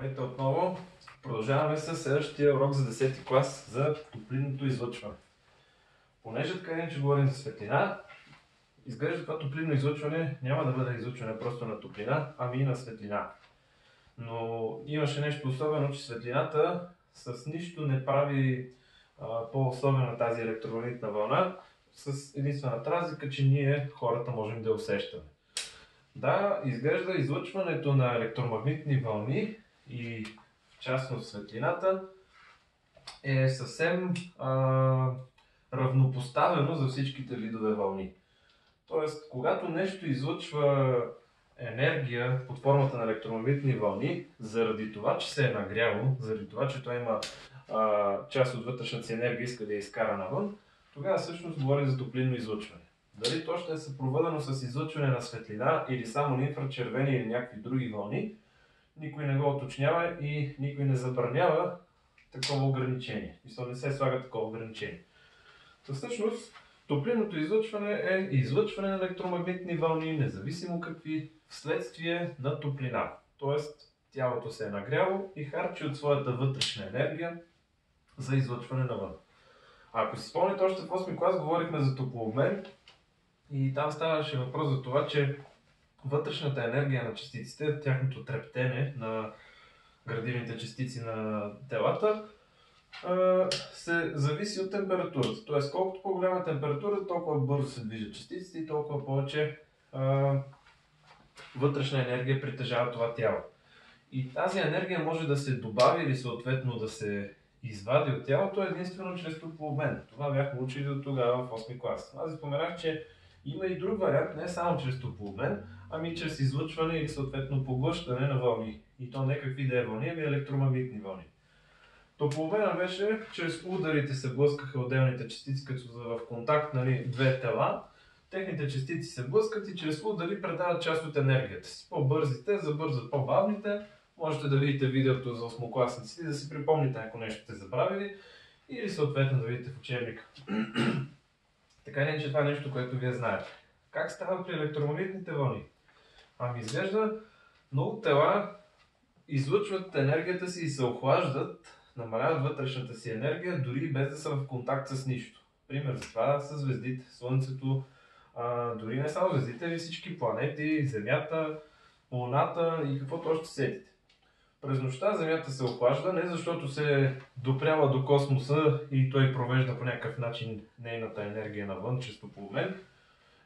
Здравейте отново. Продължаваме с следващия урок за 10 клас за топлинното излъчване. Понеже така иначе говорим за светлина, изглежда това топлинно излъчване няма да бъде излъчване просто на топлина, ами и на светлина. Но имаше нещо особено, че светлината с нищо не прави по-особена тази електромагнитна вълна, с единствената разлика, че ние хората можем да усещаме. Да, изглежда излъчването на електромагнитни вълни и в частност светлината е съвсем а, равнопоставено за всичките видове вълни. Тоест, когато нещо излъчва енергия под формата на електромагнитни вълни, заради това, че се е нагряло, заради това, че той има а, част от вътрешната си енергия иска да я изкара навън, тогава всъщност говори за топлинно излъчване. Дали то ще е съпроводено с излъчване на светлина или само на инфрачервени или някакви други вълни, никой не го уточнява и никой не забранява такова ограничение. Мисля, не се слага такова ограничение. То всъщност, топлинното излъчване е излъчване на електромагнитни вълни, независимо какви, вследствие на топлина. Тоест, тялото се е нагряло и харчи от своята вътрешна енергия за излъчване навън. Ако си спомните, още в 8 клас говорихме за топлообмен и там ставаше въпрос за това, че вътрешната енергия на частиците, тяхното трептене на градивните частици на телата, се зависи от температурата. Тоест, колкото по-голяма температура, толкова бързо се движат частиците и толкова повече вътрешна енергия притежава това тяло. И тази енергия може да се добави или съответно да се извади от тялото единствено чрез топлообмен. Това бяхме учили от тогава в 8 клас. Аз споменах, че има и друг вариант, не само чрез топлообмен, ами чрез излъчване или съответно поглъщане на вълни. И то не какви да е вълни, ами електромагнитни вълни. Топлообмена беше, чрез ударите се блъскаха отделните частици, като са в контакт нали, две тела. Техните частици се блъскат и чрез удари предават част от енергията си. По-бързите забързат по-бавните. Можете да видите видеото за осмокласниците и да си припомните, ако нещо сте забравили. Или съответно да видите в учебника. така не, че това е нещо, което вие знаете. Как става при електромагнитните вълни? Ами изглежда много тела излъчват енергията си и се охлаждат, намаляват вътрешната си енергия, дори без да са в контакт с нищо. Пример за това са звездите, Слънцето, а, дори не само звездите, ами всички планети, Земята, Луната и каквото още сетите. През нощта Земята се охлажда не защото се е допряла до космоса и той провежда по някакъв начин нейната енергия навън, често по мен,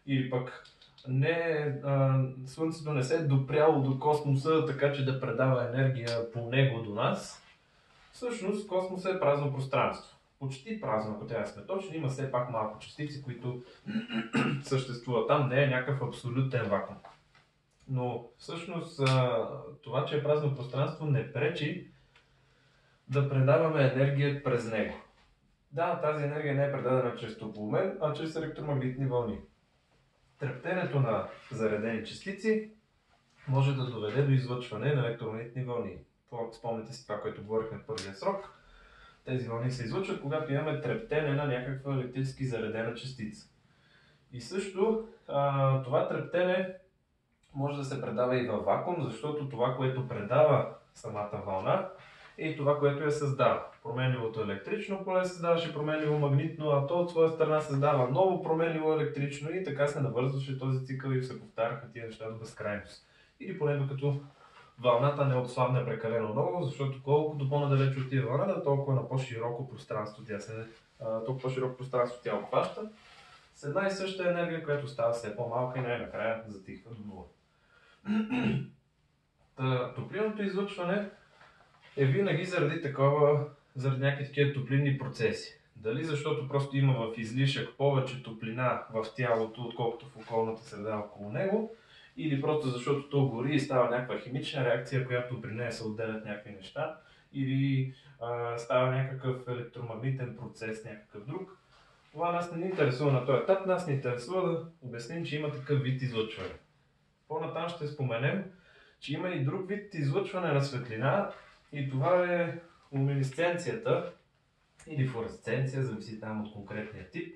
или пък не, а, Слънцето не се е допряло до космоса, така че да предава енергия по него до нас. Всъщност космосът е празно пространство. Почти празно, ако трябва да сме точни, има все пак малко частици, които съществуват там, не е някакъв абсолютен вакуум. Но всъщност това, че е празно пространство, не пречи да предаваме енергия през него. Да, тази енергия не е предадена чрез топломен, а чрез електромагнитни вълни. Трептенето на заредени частици може да доведе до излъчване на електромагнитни вълни. Спомните си това, което говорихме в първия срок. Тези вълни се излъчват, когато имаме трептене на някаква електрически заредена частица. И също това трептене може да се предава и във вакуум, защото това, което предава самата вълна, и това, което я създава. Променливото електрично поле създаваше променливо магнитно, а то от своя страна създава ново променливо електрично и така се навързваше този цикъл и се повтаряха тия неща до безкрайност. Или поне докато вълната не отслабне прекалено много, защото колкото по-надалеч от тия вълната, толкова на по-широко пространство тя се, толкова по-широко пространство тя обхваща. С една и съща енергия, която става все по-малка и най-накрая затихва до нула. топлинното излъчване е винаги заради такова, заради някакви такива топлинни процеси. Дали защото просто има в излишък повече топлина в тялото, отколкото в околната среда около него, или просто защото то гори и става някаква химична реакция, която при нея се отделят някакви неща, или а, става някакъв електромагнитен процес, някакъв друг. Това нас не ни интересува на този етап, нас ни интересува да обясним, че има такъв вид излъчване. По-натам ще споменем, че има и друг вид излъчване на светлина и това е луминесценцията или флуоресценция, зависи там от конкретния тип.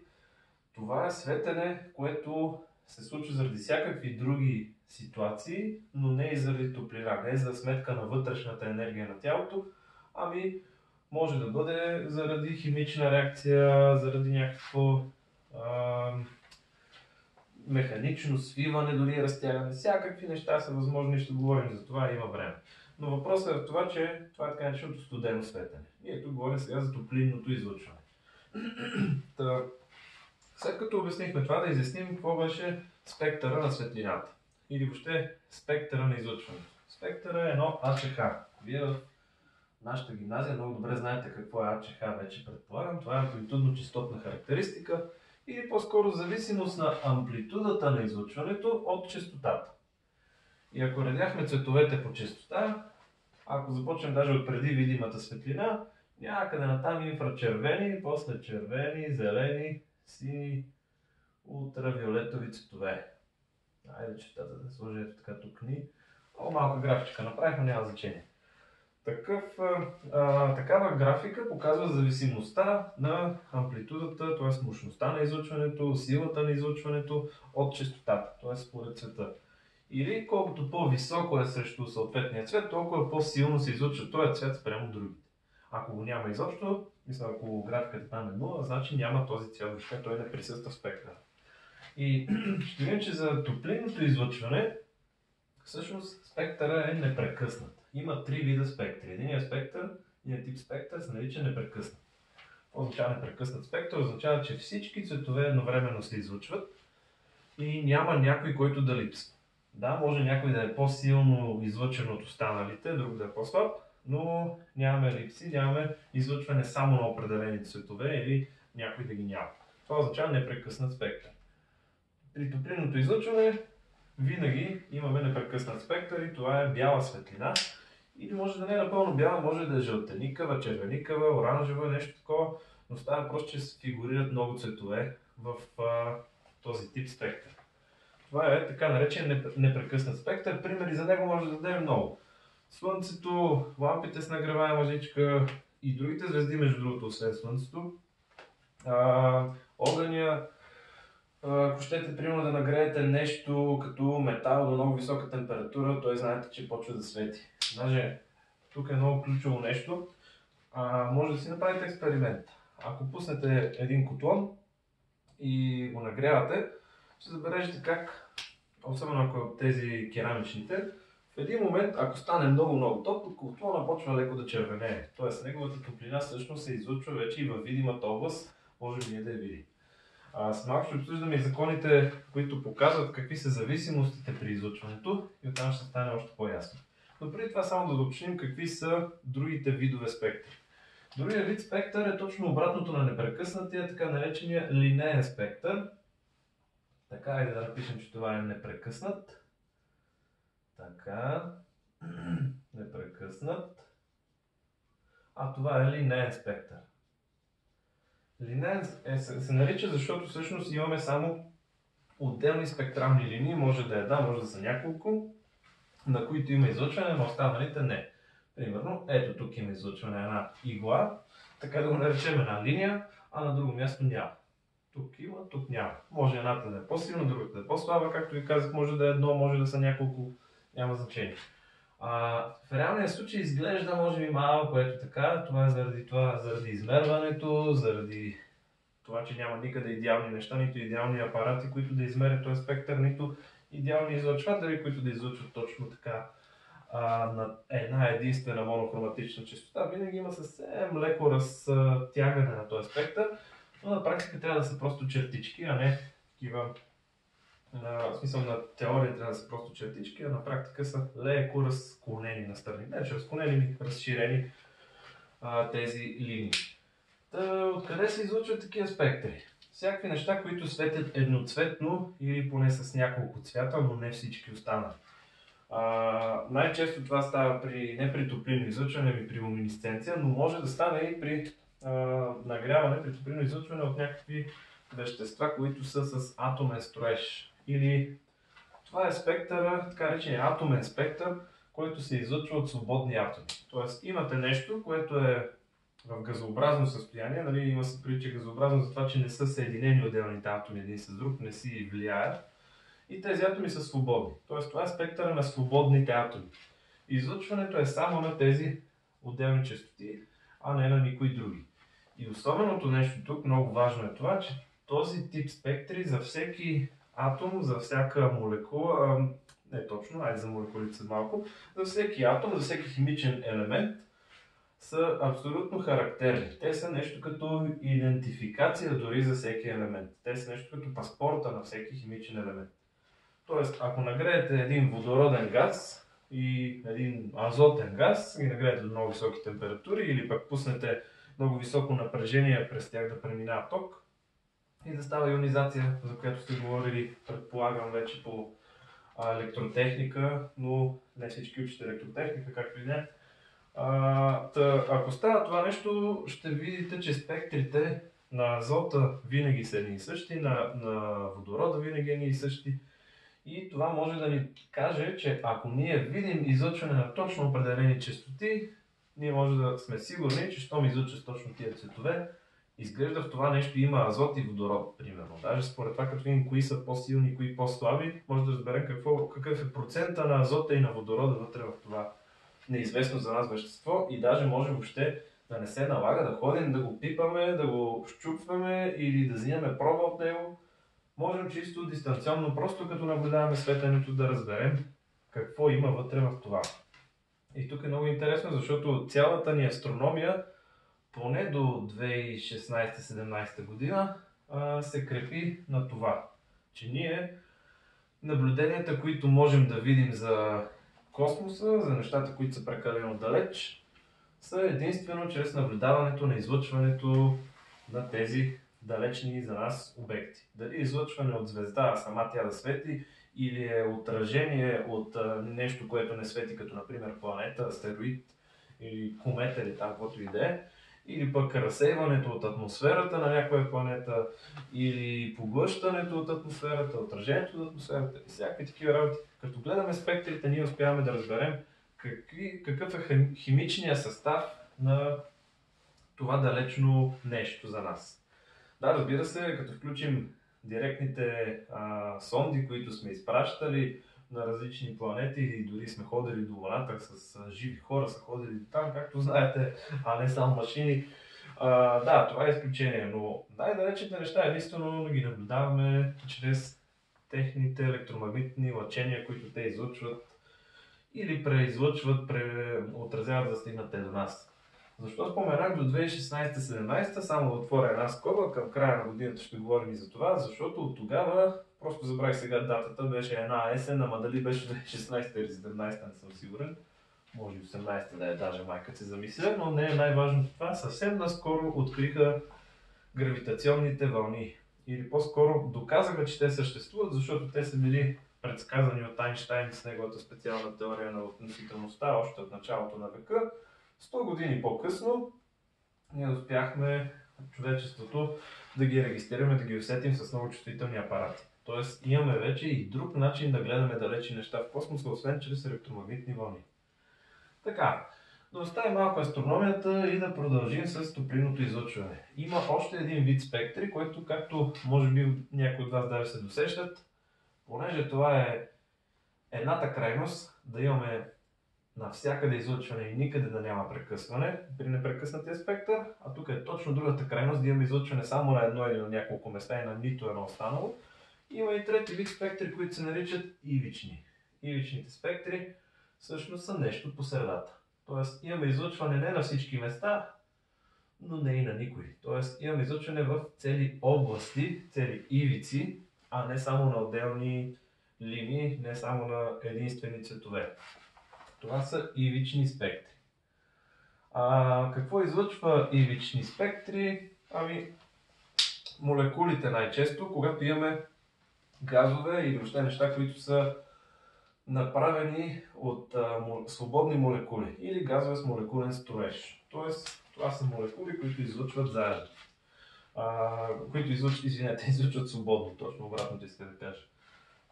Това е светене, което се случва заради всякакви други ситуации, но не и заради топлина, не за сметка на вътрешната енергия на тялото, ами може да бъде заради химична реакция, заради някакво а, механично свиване, дори разтягане. Всякакви неща са възможни, ще говорим за това, има време. Но въпросът е в това, че това е така нареченото студено светене. Ние тук говорим сега за топлинното излъчване. Та, след като обяснихме това, да изясним какво беше спектъра на светлината. Или въобще спектъра на излъчването. Спектъра е едно АЧХ. Вие в нашата гимназия много добре знаете какво е АЧХ, вече предполагам. Това е амплитудно-частотна характеристика или по-скоро зависимост на амплитудата на излъчването от частотата. И ако редяхме цветовете по частота, ако започнем даже от преди видимата светлина, някъде на там инфрачервени, после червени, зелени, сини, ултравиолетови цветове. Айде четата да сложи ето така тук ни. Много малка графичка направихме, няма значение. Такъв, а, такава графика показва зависимостта на амплитудата, т.е. мощността на излъчването, силата на излъчването от частотата, т.е. според цвета. Или колкото по-високо е срещу съответния цвет, толкова по-силно се излъчва този цвет спрямо другите. Ако го няма изобщо, мисля, ако графиката там е 0, значи няма този цвят, защото той не присъства в спектъра. И ще видим, че за топлинното излъчване всъщност спектъра е непрекъснат. Има три вида спектри. Единият спектър, един тип спектър се нарича непрекъснат. Какво означава непрекъснат спектър? Означава, че всички цветове едновременно се излъчват и няма някой, който да липсва. Да, може някой да е по-силно излъчен от останалите, друг да е по-слаб, но нямаме липси, нямаме излъчване само на определени цветове или някой да ги няма. Това означава непрекъснат спектър. При топлинното излъчване винаги имаме непрекъснат спектър и това е бяла светлина. Или може да не е напълно бяла, може да е жълтеникава, червеникава, оранжева, нещо такова, но става просто, че се фигурират много цветове в а, този тип спектър. Това е така наречен непрекъснат спектър. Примери за него може да дадем много. Слънцето, лампите с нагреваема жичка и другите звезди, между другото, освен Слънцето. А, огъня, ако щете, примерно да нагреете нещо като метал до много висока температура, той знаете, че почва да свети. Даже тук е много ключово нещо. А, може да си направите експеримент. Ако пуснете един котлон и го нагрявате, ще забележите как, особено ако тези керамичните, в един момент, ако стане много-много топло, котлона почва леко да червенее. Тоест неговата топлина всъщност се излучва вече и във видимата област, може би ние да я видим. А, с малко ще обсъждаме и законите, които показват какви са зависимостите при излъчването и оттам ще стане още по-ясно. Но преди това само да уточним какви са другите видове спектри. Другия вид спектър е точно обратното на непрекъснатия, така наречения линейен спектър. Така, и да напишем, че това е непрекъснат. Така, непрекъснат. А това е линейен спектър. Линейен е, се, се нарича, защото всъщност имаме само отделни спектрални линии, може да е една, може да са няколко, на които има излъчване, но останалите не. Примерно, ето тук има излъчване една игла, така да го наречем една линия, а на друго място няма. Тук има, тук няма. Може едната да е по-силна, другата да е по-слаба, както ви казах, може да е едно, може да са няколко, няма значение. А, в реалния случай изглежда може би малко ето така, това е заради, това, заради измерването, заради това, че няма никъде идеални неща, нито идеални апарати, които да измерят този спектър, нито идеални излъчватели, които да излъчват точно така а, на една единствена монохроматична частота. Винаги има съвсем леко разтягане на този спектър, но на практика трябва да са просто чертички, а не такива на, в смисъл на теория трябва да са просто чертички, а на практика са леко разклонени на страни. Не, че разклонени ми разширени а, тези линии. Та, откъде се излучват такива спектри? Всякакви неща, които светят едноцветно или поне с няколко цвята, но не всички останали. А, най-често това става при, не при топлинно излъчване, ами при луминесценция, но може да стане и при нагряване, при топлинно излъчване от някакви вещества, които са с атомен строеж или това е спектъра, така речения атомен спектър, който се излъчва от свободни атоми. Тоест имате нещо, което е в газообразно състояние, нали, има се прилича газообразно за това, че не са съединени отделните атоми един с друг, не си влияят. и тези атоми са свободни. Тоест това е спектъра на свободните атоми. Излъчването е само на тези отделни частоти, а не на никои други. И особеното нещо тук, много важно е това, че този тип спектри за всеки атом, за всяка молекула, не точно, айде за молекулите са малко, за всеки атом, за всеки химичен елемент са абсолютно характерни. Те са нещо като идентификация дори за всеки елемент. Те са нещо като паспорта на всеки химичен елемент. Тоест, ако нагреете един водороден газ и един азотен газ, ги нагреете до много високи температури или пък пуснете много високо напрежение през тях да преминава ток и да става ионизация, за която сте говорили, предполагам вече по електротехника, но не всички учите електротехника, както и не. А, та, ако става това нещо, ще видите, че спектрите на азота винаги са едни и същи, на, на водорода винаги едни и същи. И това може да ни каже, че ако ние видим излъчване на точно определени частоти, ние може да сме сигурни, че щом излъчва точно тия цветове, изглежда в това нещо има азот и водород, примерно. Даже според това, като видим кои са по-силни, кои по-слаби, може да разберем какво, какъв е процента на азота и на водорода вътре в това неизвестно за нас вещество и даже може въобще да не се налага да ходим да го пипаме, да го щупваме или да взимаме проба от него. Можем чисто дистанционно, просто като наблюдаваме светенето да разберем какво има вътре в това. И тук е много интересно, защото цялата ни астрономия, поне до 2016-17 година, се крепи на това, че ние наблюденията, които можем да видим за космоса, за нещата, които са прекалено далеч, са единствено чрез наблюдаването на излъчването на тези далечни за нас обекти. Дали излъчване от звезда, сама тя да свети, или е отражение от а, нещо, което не свети, като например планета, астероид или комета или там, каквото и да е, или пък разсейването от атмосферата на някоя планета, или поглъщането от атмосферата, отражението от атмосферата и всякакви такива работи. Като гледаме спектрите, ние успяваме да разберем какви, какъв е химичният състав на това далечно нещо за нас. Да, разбира се, като включим директните а, сонди, които сме изпращали на различни планети и дори сме ходили до Луната с а, живи хора, са ходили там, както знаете, а не само машини. А, да, това е изключение, но най-далечните неща единствено ги наблюдаваме чрез техните електромагнитни лъчения, които те излъчват или преизлъчват, отразяват да те до нас. Защо споменах до 2016-17, само да отворя една скоба, към края на годината ще говорим и за това, защото от тогава, просто забравих сега датата, беше една есен, ама дали беше 2016 или 2017, не съм сигурен. Може и 18 да е, даже майка се замисля, но не е най-важното това. Съвсем наскоро откриха гравитационните вълни. Или по-скоро доказаха, че те съществуват, защото те са били предсказани от Айнштайн с неговата специална теория на относителността още от началото на века 100 години по-късно ние успяхме човечеството да ги регистрираме, да ги усетим с много чувствителни апарати. Тоест имаме вече и друг начин да гледаме далечи неща в космоса, освен чрез електромагнитни вълни. Така, да оставим малко астрономията и да продължим с топлинното излъчване. Има още един вид спектри, който, както може би някои от вас даже се досещат, понеже това е едната крайност, да имаме навсякъде излъчване и никъде да няма прекъсване при непрекъснатия спектър, а тук е точно другата крайност, да имаме излъчване само на едно или на няколко места и на нито едно останало. Има и трети вид спектри, които се наричат ивични. Ивичните спектри всъщност са нещо по средата. Тоест имаме излъчване не на всички места, но не и на никой. Тоест имаме излъчване в цели области, цели ивици, а не само на отделни линии, не само на единствени цветове. Това са ивични спектри. А, какво излъчва ивични спектри? Ами, молекулите най-често, когато имаме газове или въобще неща, които са направени от а, свободни молекули или газове с молекулен строеж. Тоест, това са молекули, които излъчват заедно. А, които излъчват, извинете, излъчват свободно, точно обратното иска да кажа.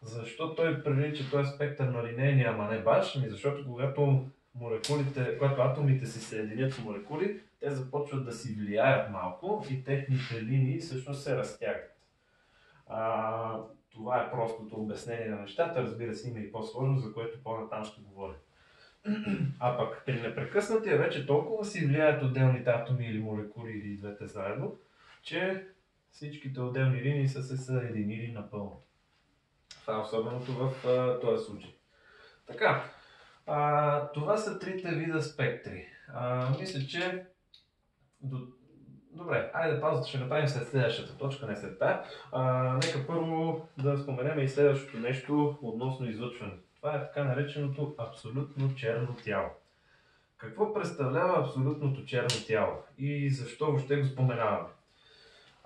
Защо той прилича този спектър на линейния, ама не баш? Ами защото когато молекулите, когато атомите се съединят в молекули, те започват да си влияят малко и техните линии всъщност се разтягат. А, това е простото обяснение на нещата, разбира се има и по-сложно, за което по-натам ще говоря. А пък при непрекъснатия вече толкова си влияят отделните атоми или молекули или двете заедно, че всичките отделни линии са се съединили напълно. Това е особеното в този случай. Така, а, това са трите вида спектри. А, мисля, че до... Добре, айде паузата ще направим след следващата точка, не след тази. нека първо да споменем и следващото нещо относно излъчване. Това е така нареченото абсолютно черно тяло. Какво представлява абсолютното черно тяло и защо въобще го споменаваме?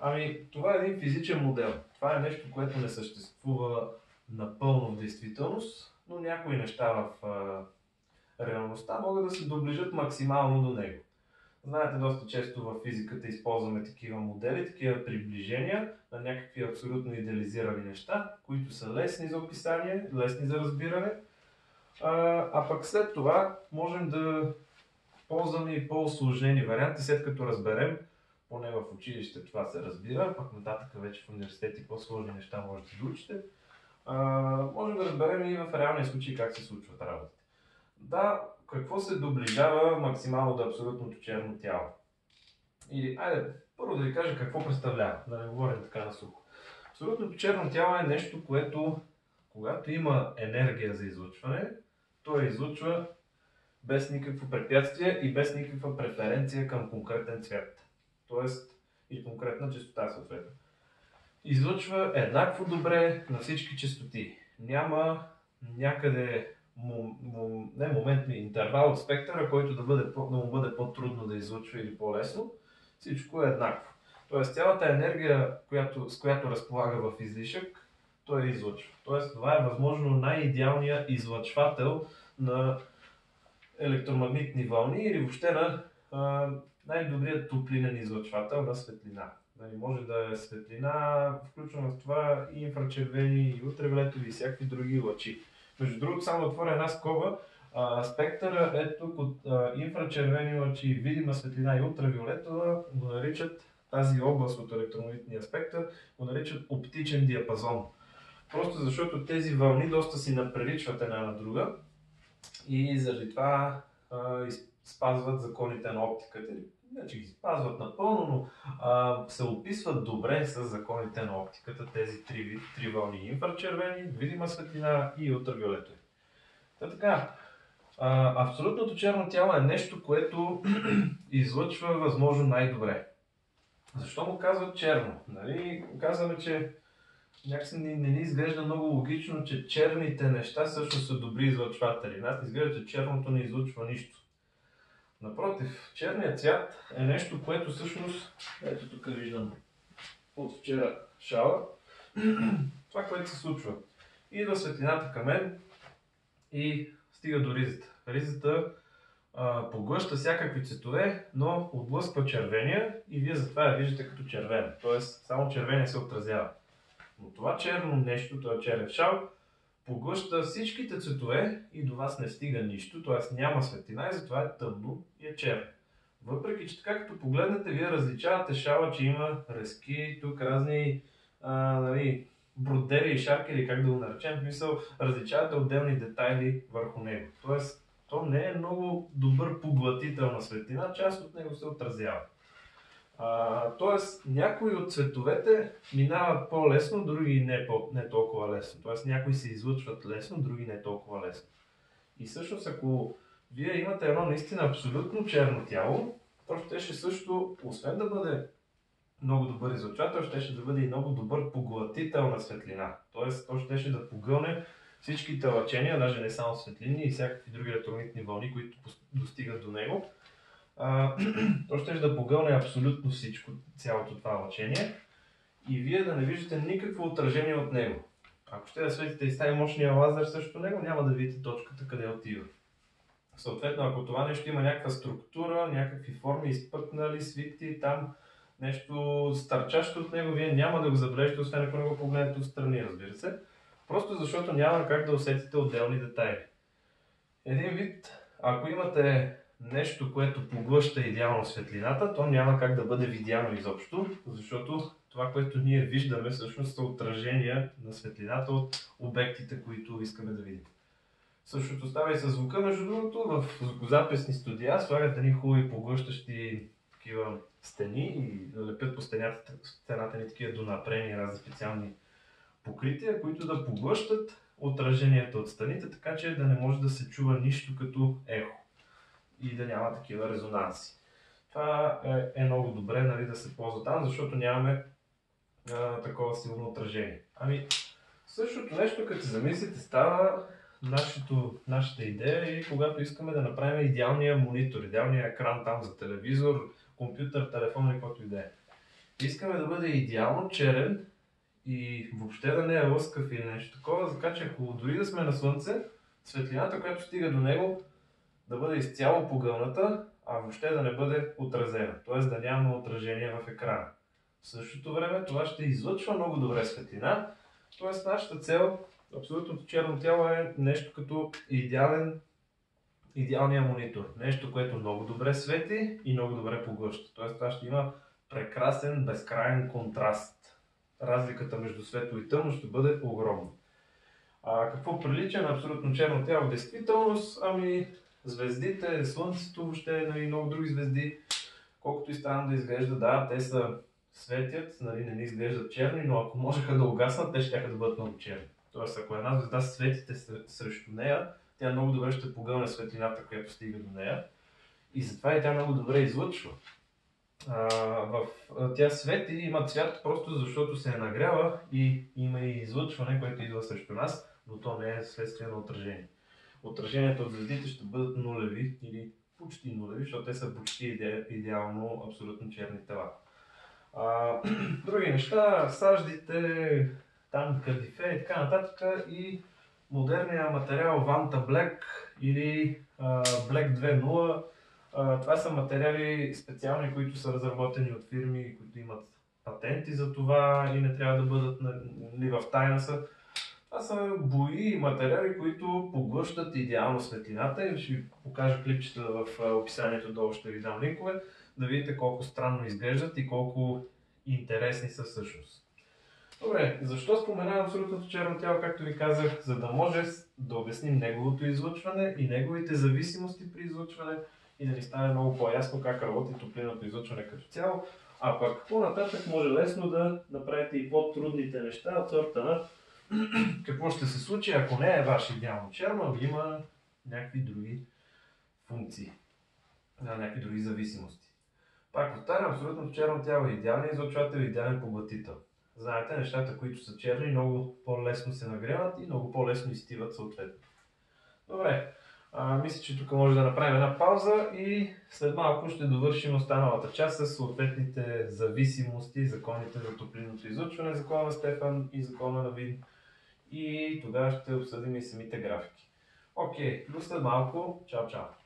Ами, това е един физичен модел. Това е нещо, което не съществува напълно в действителност, но някои неща в а, реалността могат да се доближат максимално до него. Знаете, доста често в физиката използваме такива модели, такива приближения на някакви абсолютно идеализирани неща, които са лесни за описание, лесни за разбиране, а, а пък след това можем да ползваме и по-осложнени варианти, след като разберем, поне в училище това се разбира, пък нататък вече в университети по-сложни неща можете да учите, а, можем да разберем и в реалния случай как се случват работите. Да, какво се доближава максимално до абсолютното черно тяло? Или, айде, първо да ви кажа какво представлява, да не говорим така на сухо. Абсолютното черно тяло е нещо, което, когато има енергия за излъчване, то излъчва без никакво препятствие и без никаква преференция към конкретен цвят. Тоест, и конкретна частота съответно. Излъчва еднакво добре на всички частоти. Няма някъде не моментни интервал от спектъра, който да, бъде, да му бъде по-трудно да излъчва или по-лесно. Всичко е еднакво. Тоест цялата енергия, която, с която разполага в излишък, той излъчва. Тоест това е възможно най-идеалният излъчвател на електромагнитни вълни или въобще на най-добрият топлинен излъчвател на светлина. Нали, може да е светлина, включваме в това и инфрачервени, и ултравиолетови, и всякакви други лъчи. Между другото, само отворя една скоба, а, спектъра е тук от а, инфрачервени лъчи, видима светлина и ултравиолетова го наричат тази област от електромагнитния спектър, го наричат оптичен диапазон. Просто защото тези вълни доста си наприличват една на друга и заради това а, спазват законите на оптиката. Не, че ги спазват напълно, но а, се описват добре с законите на оптиката тези три, три вълни инфрачервени, видима светлина и ултравиолетови. Та така, а, абсолютното черно тяло е нещо, което излъчва възможно най-добре. Защо му казват черно? Нали? Казваме, че някакси не, не ни изглежда много логично, че черните неща също са добри излъчватели. Нас изглежда, че черното не излъчва нищо. Напротив, черният цвят е нещо, което всъщност, ето тук виждам от вчера шала, това, което се случва. Идва светлината към мен и стига до ризата. Ризата а, поглъща всякакви цветове, но отблъсква червения и вие затова я виждате като червен. Тоест, само червения се отразява. Но това черно нещо, този черен шал, поглъща всичките цветове и до вас не стига нищо, т.е. няма светлина и затова е тъмно и е черно. Въпреки, че така като погледнете, вие различавате шала, че има резки, тук разни а, нали, бродери и шарки, или как да го наречем, в смисъл, различавате отделни детайли върху него. Тоест, то не е много добър поглътител на светлина, част от него се отразява. Тоест, някои от цветовете минават по-лесно, други не, по, не толкова лесно. Тоест, някои се излъчват лесно, други не толкова лесно. И всъщност, ако вие имате едно наистина абсолютно черно тяло, то ще, ще също, освен да бъде много добър излъчвател, ще, ще да бъде и много добър поглътител на светлина. Тоест, то ще, ще да погълне всичките лъчения, даже не само светлини и всякакви други електромагнитни вълни, които достигат до него то ще да погълне абсолютно всичко, цялото това лъчение и вие да не виждате никакво отражение от него. Ако ще да светите и стави мощния лазер срещу него, няма да видите точката къде отива. Съответно, ако това нещо има някаква структура, някакви форми изпъкнали, свити, там нещо стърчащо от него, вие няма да го забележите, освен ако не го погледнете отстрани, разбира се. Просто защото няма как да усетите отделни детайли. Един вид, ако имате нещо, което поглъща идеално светлината, то няма как да бъде видяно изобщо, защото това, което ние виждаме, всъщност са отражения на светлината от обектите, които искаме да видим. Същото става и с звука, между другото, в звукозаписни студия слагат едни хубави поглъщащи такива стени и лепят по стената, стената ни такива донапрени разни специални покрития, които да поглъщат отраженията от стените, така че да не може да се чува нищо като ехо и да няма такива резонанси. Това е, е много добре нали, да се ползва там, защото нямаме а, такова силно отражение. Ами, същото нещо, като замислите, става нашето, нашата идея и когато искаме да направим идеалния монитор, идеалния екран там за телевизор, компютър, телефон или каквото и да е. Искаме да бъде идеално черен и въобще да не е лъскав или нещо такова, така че ако дори да сме на слънце, светлината, която стига до него, да бъде изцяло погълната, а въобще да не бъде отразена, т.е. да няма отражение в екрана. В същото време това ще излъчва много добре светлина, т.е. нашата цел, абсолютното черно тяло е нещо като идеален, идеалния монитор. Нещо, което много добре свети и много добре поглъща. Т.е. това ще има прекрасен, безкрайен контраст. Разликата между светло и тъмно ще бъде огромна. А какво прилича на абсолютно черно тяло в действителност? Ами звездите, Слънцето, въобще нали, много други звезди, колкото и странно да изглежда, да, те са светят, нали, не ни изглеждат черни, но ако можеха да угаснат, те ще да бъдат много черни. Тоест, ако една звезда светите срещу нея, тя много добре ще погълне светлината, която стига до нея. И затова и тя много добре излъчва. А, в, тя свети има цвят просто защото се е нагрява и има и излъчване, което идва срещу нас, но то не е следствие на отражение отражението от звездите ще бъдат нулеви или почти нулеви, защото те са почти иде, идеално абсолютно черни тела. А, други неща, саждите, там кадифе и така нататък и модерния материал Vanta Black или а, Black 2.0. А, това са материали специални, които са разработени от фирми, които имат патенти за това и не трябва да бъдат нали, в тайна са. Са бои и материали, които поглъщат идеално светлината и ще ви покажа клипчета в описанието долу, ще ви дам линкове, да видите колко странно изглеждат и колко интересни са всъщност. Добре, защо споменавам абсолютното черно тяло, както ви казах, за да може да обясним неговото излъчване и неговите зависимости при излъчване и да ни стане много по-ясно как работи топлинното излъчване като цяло. А пък по-нататък може лесно да направите и по-трудните неща от сорта на какво ще се случи, ако не е ваш идеално черно, ами има някакви други функции, някакви други зависимости. Пак повтарям, абсолютно черно тяло е идеален излъчвател и идеален поглътител. Знаете, нещата, които са черни, много по-лесно се нагряват и много по-лесно изтиват съответно. Добре, а, мисля, че тук може да направим една пауза и след малко ще довършим останалата част с съответните зависимости, законите за топлинното излъчване, закона на Стефан и закона на Вин и тогава ще обсъдим и самите графики. Окей, до след малко. Чао, чао!